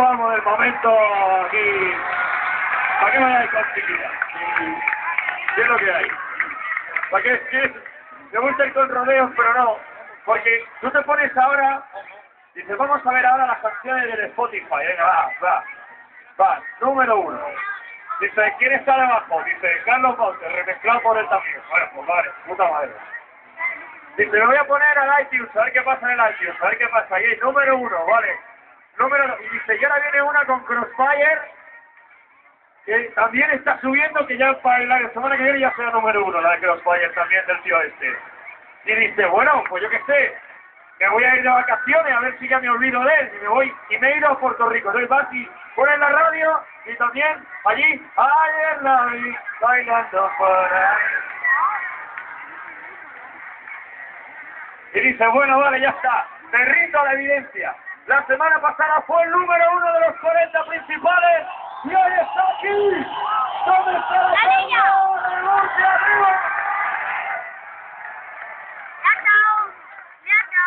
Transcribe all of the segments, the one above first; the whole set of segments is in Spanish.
amo del momento aquí. ¿Para qué me vayáis con chiquilla? ¿Qué es lo que hay? ¿Para qué? Me gusta ir con rodeos, pero no. Porque tú te pones ahora, dices, vamos a ver ahora las canciones del Spotify. Venga, va, va. Va, número uno. Dice, ¿quién está debajo? Dice, Carlos Montes, remezclado por él también. Bueno, pues vale, puta madre. Dice, me voy a poner al iTunes, a ver qué pasa en el iTunes, a ver qué pasa. ahí número uno, vale. Número Y dice, ahora viene una con Crossfire, que también está subiendo, que ya para la semana que viene ya sea número uno, la de Crossfire también del tío este. Y dice, bueno, pues yo qué sé, me voy a ir de vacaciones a ver si ya me olvido de él y me voy y me he ido a Puerto Rico. Entonces vas y pones la radio y también allí, ayer la bailando por ahí. Y dice, bueno, vale, ya está, derrito la evidencia. La semana pasada fue el número uno de los 40 principales y hoy está aquí. ¿Dónde está la, la niña? arriba!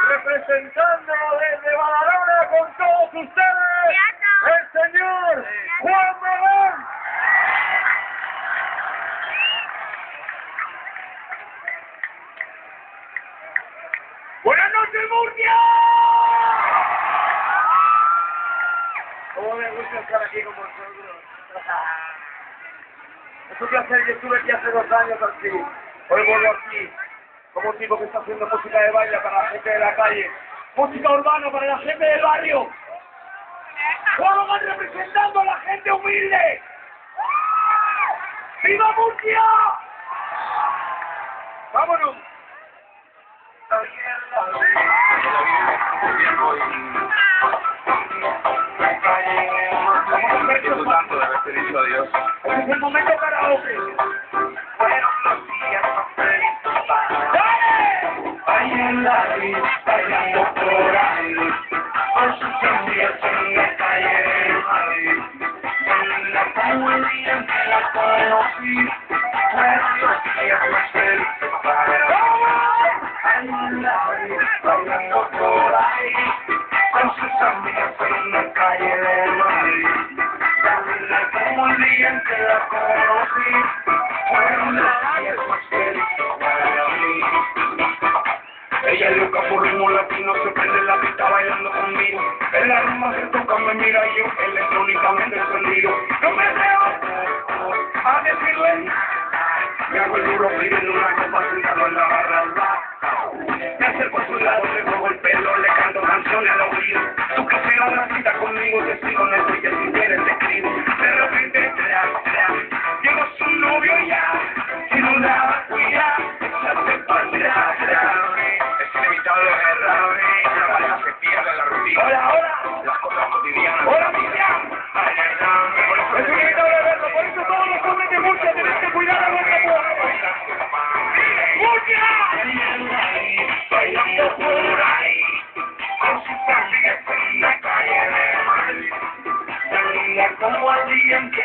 representando desde Badalona con todos ustedes, ¿Cómo me gusta estar aquí con vosotros? Es un placer, yo estuve aquí hace dos años así. Hoy vuelvo aquí como un tipo que está haciendo música de baile para la gente de la calle, música urbana para la gente del barrio. ¿Cómo van representando a la gente humilde? ¡Viva Murcia! ¡Vámonos! Es el momento karaoke. Fueron los días más felices. Para Ahí en la vida, bailando por ahí, con sus amigas en la calle de Madrid. En la día en que la conocí, fueron los días más felices para Ahí en la vida, bailando por ahí, con sus amigas en la calle de la conocí, para mí. Ella es loca por ritmo latino, se prende la pista bailando conmigo. En la rumba se toca, me mira yo, electrónicamente me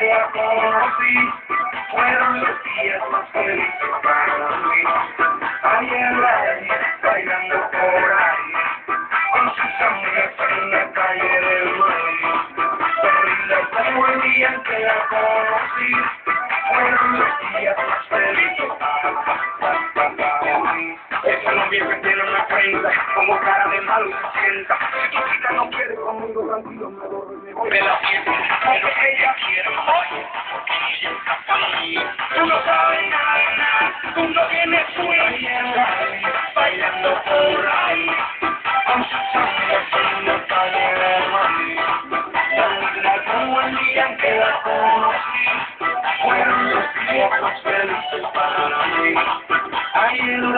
la conocí, fueron los días más felices para mí. En la bailando por ahí, con sus amigas en la calle de Madrid. Tan linda como el día en que la conocí, fueron los días más felices para mí. Esa novia que frente como cara de malo y sienta. Chica no quiere conmigo, tranquilo, me voy, me voy de la fiesta. Pero ella quiere hoy, porque ella está feliz. Tú no sabes nada, nada, tú no tienes sueño. Bailando por ahí, con sus amigas en la linda como el día en que la conocí, fueron los más felices para mí. Ahí en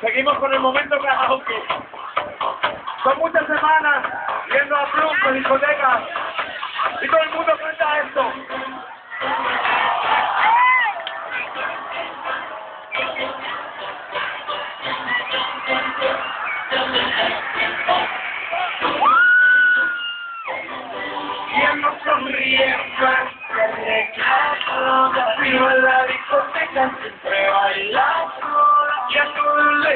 Seguimos con el momento karaoke. Son muchas semanas viendo a Plum discotecas y todo el mundo canta esto. Ya no sonríe más, se reclama, viva la discoteca, siempre baila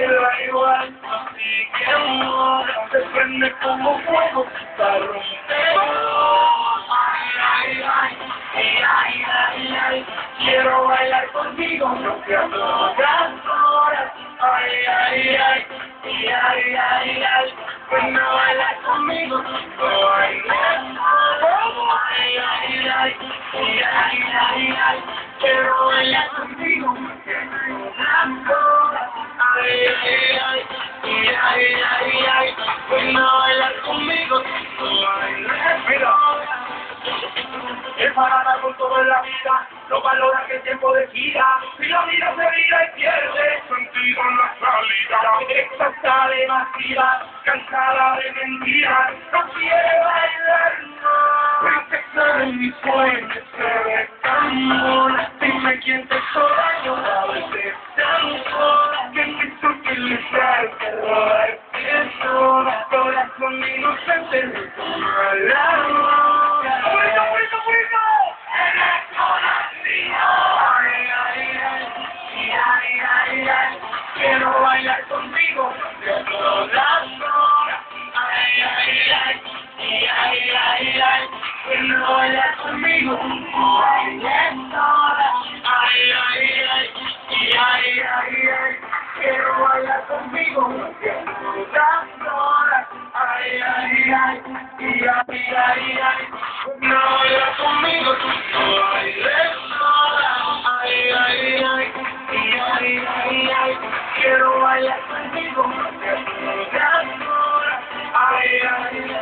da igual Así que ahora se prende como fuego Para romper Ay, ay, ay Ay, ay, ay, Quiero bailar contigo No a todas horas vida, no valora que el tiempo de gira, y la vida se vira y pierde. Sentido en la salida. Esta está demasiada, cansada de mentiras, no quiere bailar más. Pensar en mis sueños se ve tan dime quién te hizo daño, a veces bailar contigo de todas horas. Ay, ay, ay, ay, ay, ay, ay, quiero bailar conmigo. Bailes sola. Ay, ay, ay, ay, ay, ay, ay, quiero bailar conmigo de todas horas. Ay, ay, ay, ay, ay, ay, ay, no bailar conmigo, no bailes baila contigo, ay, ay, ay,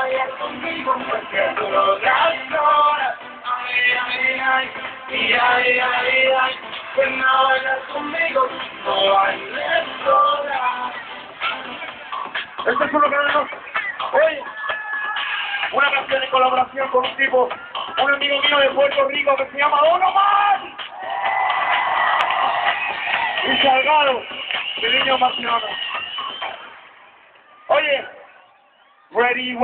ay, contigo porque tú lo ganas Ay, ay, ay, y ay, ay, ay, que no bailas conmigo, no bailes sola. Este es un lugar de Oye. Una canción de colaboración con un tipo, un amigo mío de Puerto Rico que se llama Don Omar. Y Salgado, de niño Barcelona. Oye, ready,